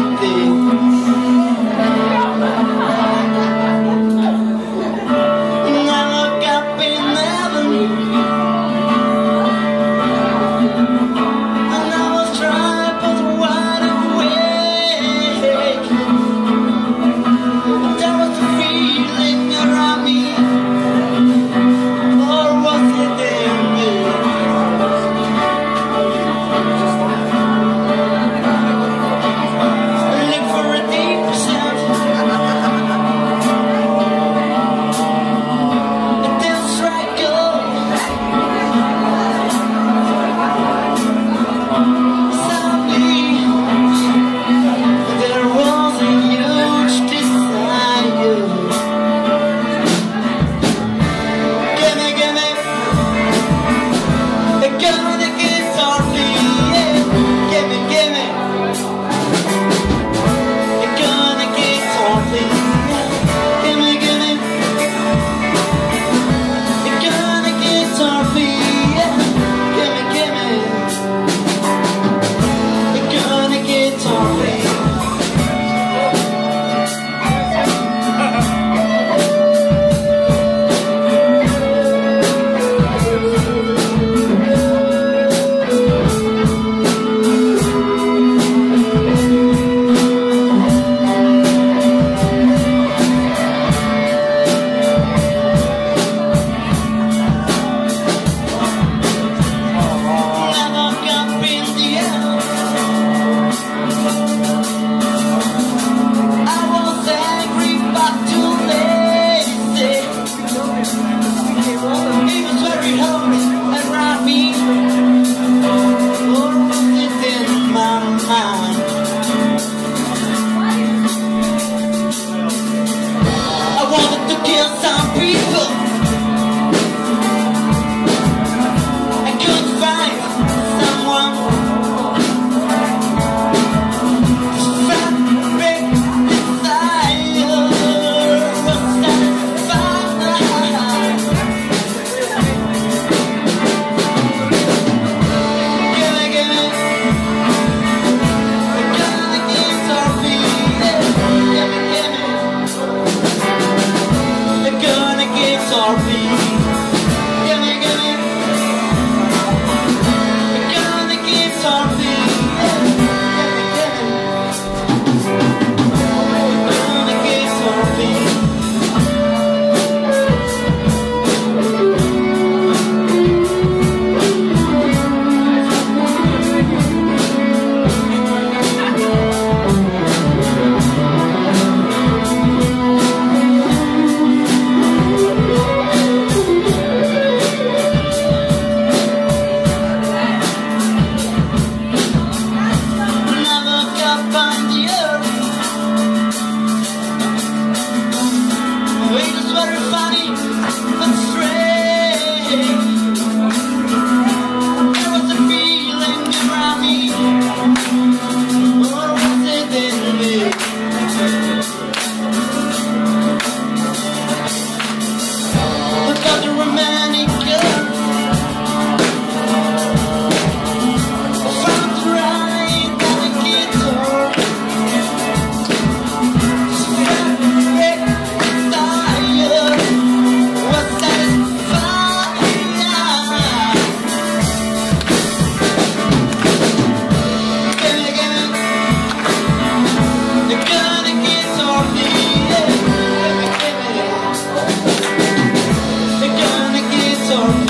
Thank you. RP sorry.